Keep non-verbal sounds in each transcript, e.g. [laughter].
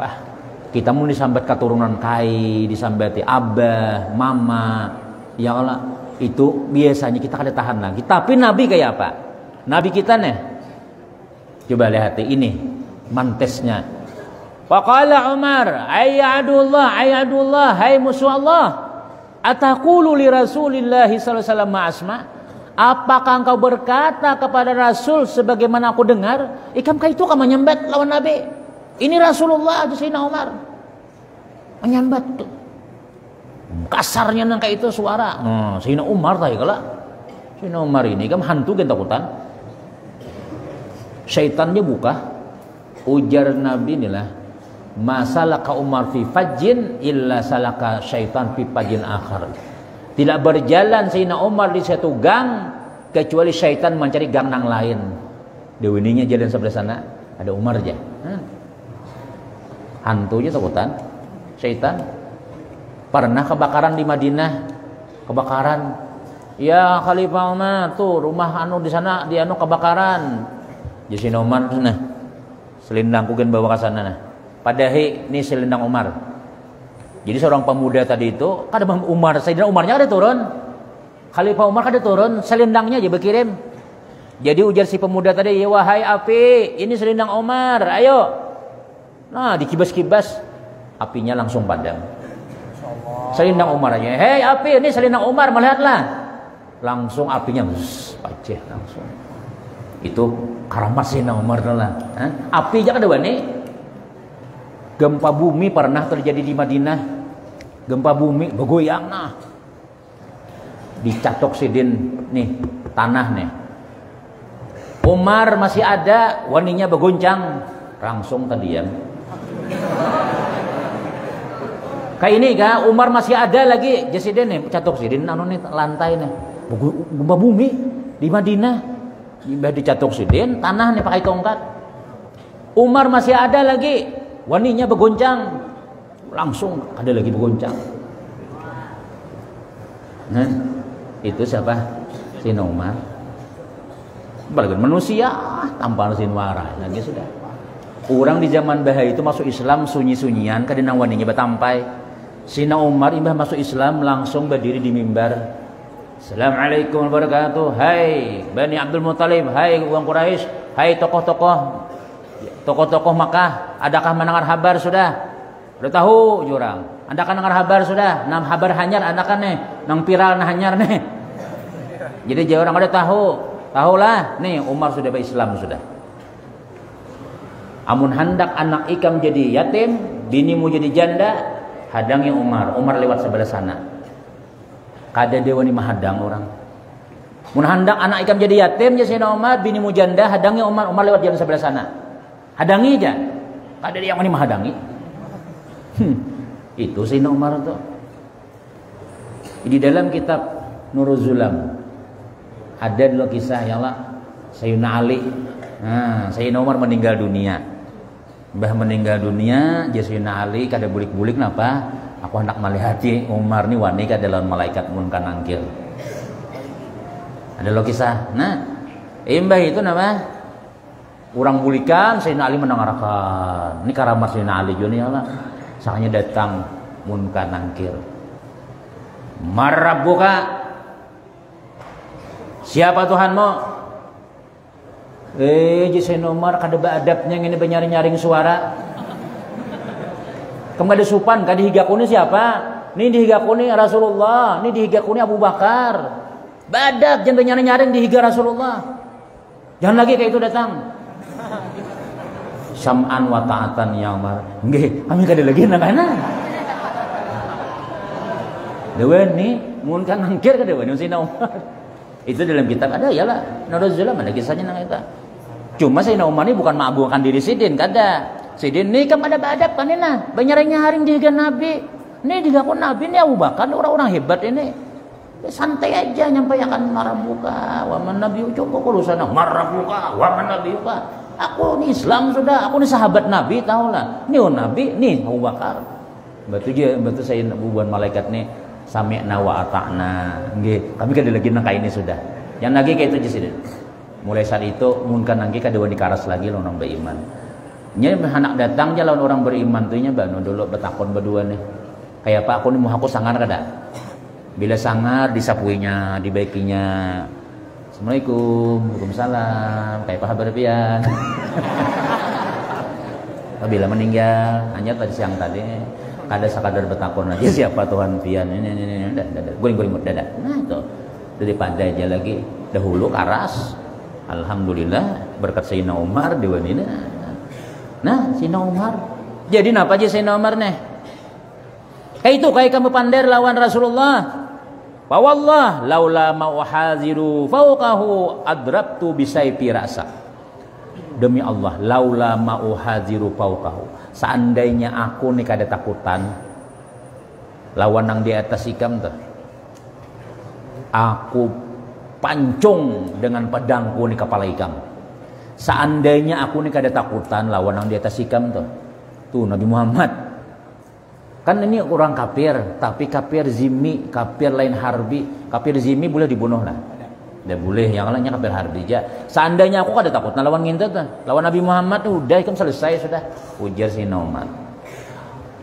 Wah, kita mau disambat keturunan kai, disambati abah, mama, ya Allah, itu biasanya kita kada tahan lagi. Tapi Nabi kayak apa? Nabi kita nih, coba lihat ini mantesnya. Waqala Umar, ayadullah, ayadullah, hai musuh Allah, ataqulu li Rasulillahi sallallahu alaihi? Apakah engkau berkata kepada Rasul sebagaimana aku dengar? Ikam kah itu kamu nyambat lawan Nabi? Ini Rasulullah aja Sayyidina Umar. Menyambat tuh. Kasarnya nang kayak itu suara. Nah, Sayyidina Umar tadi kala. Sayyidina Umar ini kan hantu kan takutan. Syaitannya buka. Ujar Nabi inilah. Masalah ka Umar fi fajin illa salaka syaitan fi fajin akhar. Tidak berjalan Sayyidina Umar di satu gang kecuali syaitan mencari gang nang lain. Dewininya jalan sebelah sana ada Umar aja. Hmm. Hantunya takutan. Syaitan. Pernah kebakaran di Madinah. Kebakaran. Ya Khalifah Umar tuh rumah anu di sana di anu kebakaran. Jadi Umar nah selendangku kan bawa ke sana nah. Padahal ini selendang Umar. Jadi seorang pemuda tadi itu, kada Umar, Sayyidina Umarnya ada turun. Khalifah Umar kada turun, selendangnya aja berkirim. Jadi ujar si pemuda tadi, ya wahai api, ini selendang Umar, ayo. Nah, dikibas-kibas, apinya langsung padam. Selendang Umar aja, hei api, ini selendang Umar, melihatlah. Langsung apinya, paceh langsung. Itu karamat Sayyidina Umar lah. Api aja kada wani, Gempa bumi pernah terjadi di Madinah. Gempa bumi bergoyang nah. Dicatok sidin nih tanah nih. Umar masih ada, waninya bergoncang, langsung terdiam. Kayak ini kah, Umar masih ada lagi, jasidin nih, catok sidin, anu nih lantai nih, gempa bumi di Madinah, dicatok sidin, tanah nih pakai tongkat. Umar masih ada lagi, waninya bergoncang. Langsung ada lagi bergoncang. Nah itu siapa? Si Umar balik manusia tanpa sinwara lagi sudah orang di zaman bahaya itu masuk Islam sunyi-sunyian kadang waninya bertampai. Sina Umar imbah masuk Islam langsung berdiri di mimbar. Assalamualaikum warahmatullahi wabarakatuh. Hai Bani Abdul Muttalib. Hai uang Quraisy. Hai tokoh-tokoh. Tokoh-tokoh Makkah. Adakah mendengar kabar sudah. Udah tahu jurang. Adakah mendengar kabar sudah. Nam kabar hanyar adakah nih? Nang viral nah hanyar nih? Jadi jauh orang ada tahu. Tahulah. Nih Umar sudah berislam sudah amun hendak anak ikam jadi yatim binimu jadi janda hadangi Umar. Umar lewat sebelah sana. Kada dewa ni mahadang orang. Mun hendak anak ikam jadi yatim jadi Umar binimu janda hadangi Umar. Umar lewat jalan sebelah sana. Hadangi aja ada yang ini menghadangi hmm, itu Sayyidina Umar tuh di dalam kitab Nurul Zulam ada dulu kisah ya Allah. Sayyidina Ali. Nah, Sayyidina Umar meninggal dunia Mbah meninggal dunia Sayyidina Ali kada bulik-bulik napa aku hendak melihat Umar nih wani kada lawan malaikat munkan angkil ada lo kisah nah imbah itu nama Orang bulikan Sayyidina Ali mendengarkan. Ini karamat Sayyidina Ali juga nih Allah. Sangnya datang munkan nangkir. Marabuka. Siapa Tuhanmu? Eh, Sayyidina Umar kada adabnya ini nyari-nyaring suara. Kamu ada supan, kada higakuni siapa? Ini dihigakuni Rasulullah, ini dihigakuni Abu Bakar. Badak jangan nyari-nyaring dihiga Rasulullah. Jangan lagi kayak itu datang sam'an wa ta'atan ya Umar nggih kami kada lagi nang kana Dewan ni mun kan angkir kada wani Sayyidina Umar itu dalam kitab ada ya lah Nurul ada kisahnya nang eta cuma Sayyidina Umar ni bukan mengagungkan diri sidin kada sidin ni kan ada badap kan nah banyarnya haring juga nabi. Ini dilakukan nabi ini Abu Bakar orang-orang hebat ini. Santai aja nyampaikan marabuka wa man nabiyyu coba kalau sana marabuka wa man nabiyuka. Aku ni Islam sudah, aku ni sahabat Nabi tahu lah. Ni oh Nabi, ni Abu Bakar. Betul je, betul saya bubuan malaikat ni sami'na wa ata'na. Nggih, kami kada lagi nang ini sudah. Yang lagi kayak itu sini. Mulai saat itu mungkin nanti kada wani karas lagi lo nambah iman. nya anak datang jalan orang beriman tuh nya banu dulu betakon berdua nih kayak pak aku nih mau aku sangar kada bila sangar disapuinya dibaikinya Assalamualaikum Waalaikumsalam kayak pak berpian [laughs] bila meninggal hanya tadi siang tadi ada sekadar betakon aja siapa Tuhan pian ini ini ini guling guling dadah nah itu daripada aja lagi dahulu karas Alhamdulillah berkat Sayyidina Umar di wanita Nah, Sina Umar. Jadi napa aja Sina Umar nih? Kayak itu kayak kamu pandai lawan Rasulullah. Wallah laula ma uhaziru fauqahu adrabtu bisayfi ra'sa. Demi Allah, laula ma uhaziru fauqahu. Seandainya aku nih kada takutan lawan nang di atas ikam tuh. Aku pancung dengan pedangku nih kepala ikam Seandainya aku nih kada takutan lawan yang di atas ikam tuh. Tuh Nabi Muhammad. Kan ini orang kafir, tapi kafir zimi, kafir lain harbi. Kafir zimi boleh dibunuh lah. Tidak boleh, yang lainnya kafir harbi aja. Seandainya aku kada takut nah, lawan ngintet tuh. Lawan Nabi Muhammad udah ikam selesai sudah. Ujar si Nauman.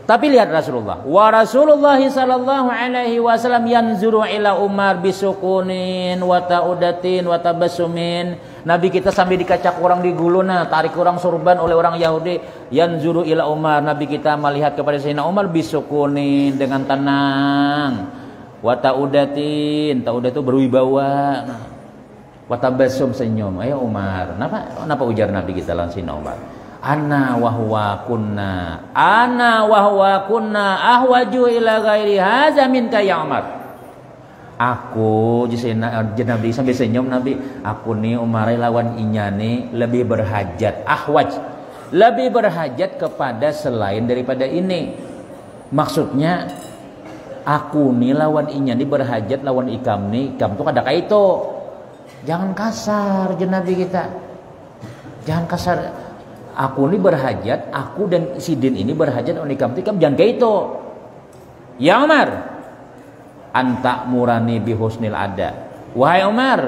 Tapi lihat Rasulullah. Wa Rasulullah sallallahu alaihi wasallam yanzuru ila Umar bisukunin wa ta'udatin wa tabassumin. Nabi kita sambil dikacak orang di guluna, tarik orang surban oleh orang Yahudi. Yanzuru ila Umar. Nabi kita melihat kepada Sayyidina Umar bisukunin dengan tenang. Wa ta'udatin. Ta'udat itu berwibawa. Wa tabassum senyum. Ayo Umar. Kenapa? Kenapa ujar Nabi kita Sayyidina Umar? ana wahwa kunna ana wahwa kunna ahwaju ila ghairi hadza minka ya Umar aku Nabi sampai senyum Nabi aku nih Umar lawan inyane lebih berhajat ahwaj lebih berhajat kepada selain daripada ini maksudnya aku nih lawan inyane berhajat lawan ikam nih ikam tuh kada itu jangan kasar jenabi kita jangan kasar aku ini berhajat, aku dan si Din ini berhajat unikam tikam jangan kayak itu. Ya Umar, anta murani bihusnil ada. Wahai Umar,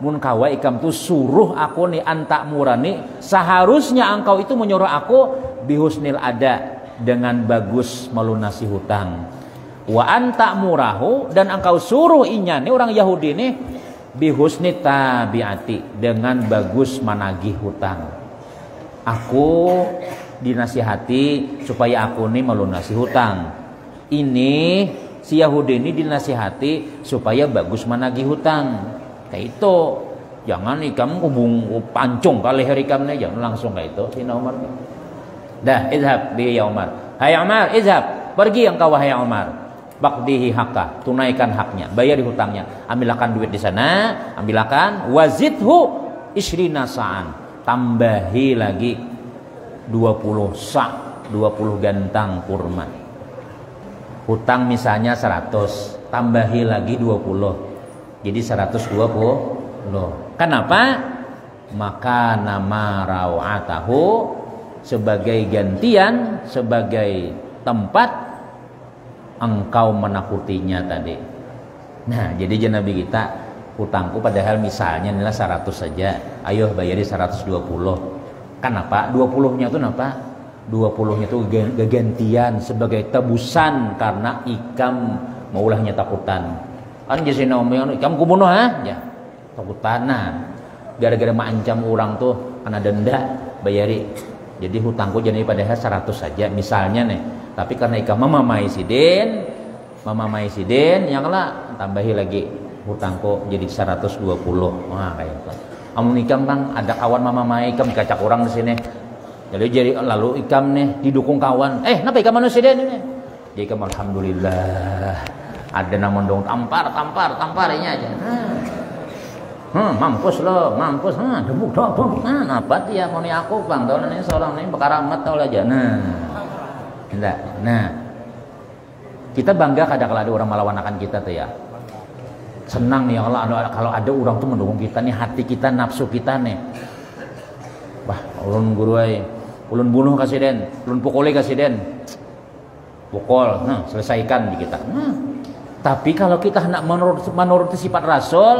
mun kawa ikam tu suruh aku nih anta murani, seharusnya engkau itu menyuruh aku bihusnil ada dengan bagus melunasi hutang. Wa anta murahu dan engkau suruh inya nih orang Yahudi nih bihusni tabiati dengan bagus menagih hutang aku dinasihati supaya aku ini melunasi hutang. Ini si Yahudi ini dinasihati supaya bagus menagih hutang. Kayak itu. Jangan ikam hubung pancung kali hari ikamnya jangan langsung kayak itu si Umar. Dah, izhab bi ya Umar. Hai Umar, izhab. Pergi engkau wahai Umar. Bakdihi hakka, tunaikan haknya, bayar hutangnya. Ambilkan duit di sana, ambilkan. Wazidhu isrina sa'an. Tambahi lagi 20 sak 20 gantang kurma. Hutang misalnya 100 tambahi lagi 20 jadi 120 kenapa? Maka nama rawatahu sebagai gantian sebagai tempat engkau menakutinya tadi. Nah jadi Nabi kita hutangku padahal misalnya nilai 100 saja. Ayo bayari 120 kenapa? 20 nya itu kenapa? 20 nya itu gantian sebagai tebusan karena ikam maulahnya takutan. Kan jadi ngomong ikam kubunuh ha? Ya takutan. Nah gara-gara mengancam orang tuh karena denda bayari. Jadi hutangku jadi padahal 100 saja. Misalnya nih tapi karena ikam mama maisiden mama maisiden yang lah tambahi lagi hutangku jadi 120 wah kayak itu amun ikam kan ada kawan mama mai ikam dikacak orang di sini. Jadi jadi lalu ikam nih didukung kawan. Eh kenapa ikam manusia ini? Jadi ikam alhamdulillah. Ada nama dong tampar tampar tampar ini aja. Hmm. Hmm, mampus lo, mampus, hmm, debuk, debuk, debuk, nah, apa ya, mau aku bang, tahu ini seorang ini bakar amat tahu aja, nah, nah, kita bangga kadang-kadang ada orang melawan kita tuh ya, senang nih Allah kalau ada orang tuh mendukung kita nih hati kita nafsu kita nih. Wah ulun guru ay ulun bunuh kasih den. Ulun pukuli kasih den. Pukul. Nah selesaikan di kita. Nah, tapi kalau kita hendak menurut menurut sifat Rasul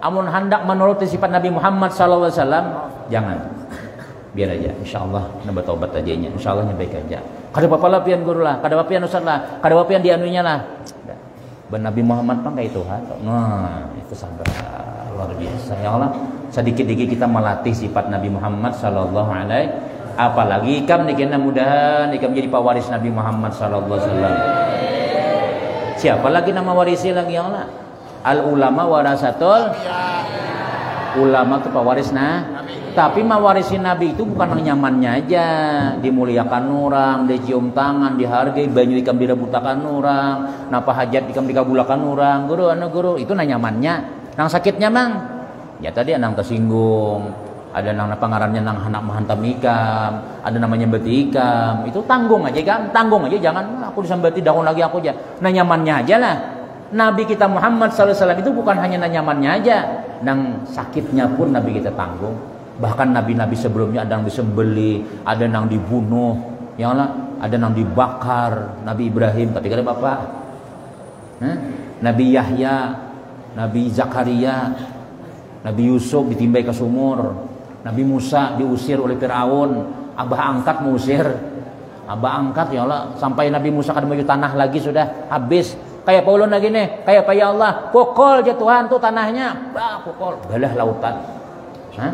amun hendak menurut sifat Nabi Muhammad SAW jangan biar aja insyaallah nambah taubat aja nya insyaallah nya baik aja. Kada apa lah pian guru lah. Kada apa pian ustaz lah. Kada apa pian dianunya lah. Ben Nabi Muhammad pang kayak Tuhan. Nah itu sangat luar biasa ya Allah. Sedikit-dikit kita melatih sifat Nabi Muhammad sallallahu alaihi. Apalagi ikam nih kena mudahan ikam jadi pewaris Nabi Muhammad sallallahu alaihi siapa lagi nama warisi lagi ya Allah? Al ulama warasatul. Ulama itu pewaris nah tapi mewarisi Nabi itu bukan yang nyamannya aja. Dimuliakan orang dicium tangan dihargai banyu ikam direbutakan orang napa hajat ikam dikabulakan orang. Guru anu guru itu nah nyamannya. Nang sakitnya mang? Ya tadi nang tersinggung ada nang pangarannya nang anak mahantam ikam ada namanya beti ikam. Itu tanggung aja kan tanggung aja jangan. Aku disambati daun lagi aku aja. Nah nyamannya aja lah. Nabi kita Muhammad SAW itu bukan hanya nyamannya aja. Nang sakitnya pun Nabi kita tanggung bahkan nabi-nabi sebelumnya ada yang disembeli ada yang dibunuh ya Allah ada yang dibakar. Nabi Ibrahim tapi kata bapak Hah? Nabi Yahya Nabi Zakaria Nabi Yusuf ditimbai ke sumur Nabi Musa diusir oleh Fir'aun. Abah angkat mengusir. Abah angkat ya Allah sampai Nabi Musa kada menuju tanah lagi sudah habis. Kayak Paulus lagi nih? Kayak apa ya Allah? Pukul aja Tuhan tuh tanahnya. Bah pukul. Galah lautan. Hah?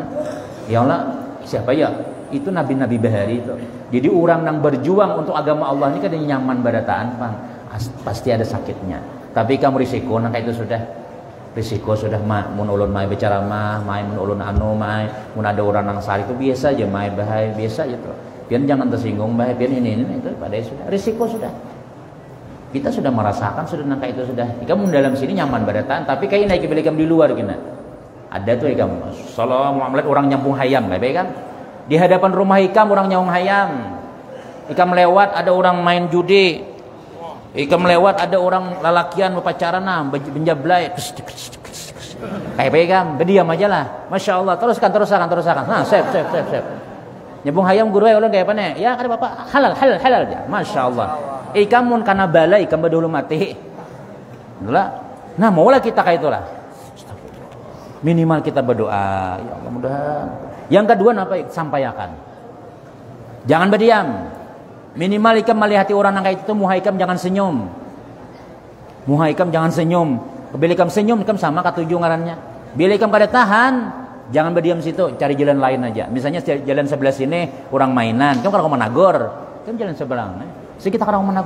Ya Allah, siapa ya? Itu nabi-nabi bahari itu. Jadi orang yang berjuang untuk agama Allah ini kan nyaman badataan, Bang. Pasti ada sakitnya. Tapi kamu risiko nah itu sudah risiko sudah mah mun ulun mai bicara mah mai mun ulun anu mai mun ada orang yang sari itu biasa aja mai bahaya biasa aja tuh pian jangan tersinggung bahaya pian ini ini itu pada sudah risiko sudah kita sudah merasakan sudah nangka itu sudah kamu dalam sini nyaman badataan tapi kayak naik beli di luar kena ada tuh ikam. Salam Muhammad orang nyampung hayam, baik kan? Di hadapan rumah ikam orang nyaung hayam. Ikam lewat ada orang main judi. Ikam lewat ada orang lalakian berpacaran nah, benjablai. Kayak kan? Berdiam aja lah. Masya Allah. Teruskan, teruskan, teruskan. Nah, save, save, save, save. Nyambung hayam guru ya kayak apa nih? Ya kada bapak halal, halal, halal aja. Masya Allah. Ikam mun karena balai, ikam dulu mati. Nah, maulah kita kayak itulah minimal kita berdoa. Ya Allah mudah yang kedua apa? Sampaikan. Jangan berdiam. Minimal ikam melihat orang yang kayak itu muhaikam jangan senyum. Muhaikam jangan senyum. Bila ikam senyum ikam sama ketujuh ngarannya. Bila ikam kada tahan jangan berdiam situ. Cari jalan lain aja. Misalnya jalan sebelah sini orang mainan. Kamu kalau mau menagor kamu jalan sebelah sini kita kalau mau